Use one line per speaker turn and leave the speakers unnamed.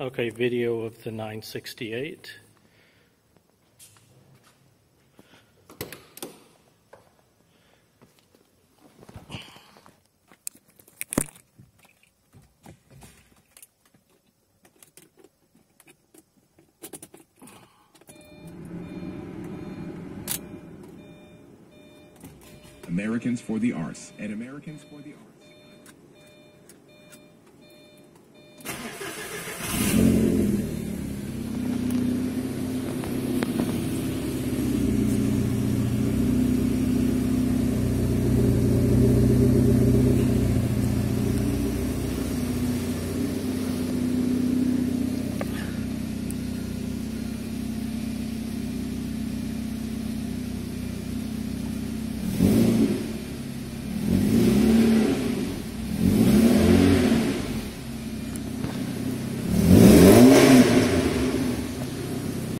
Okay, video of the 968.
Americans for the Arts and Americans for the Arts.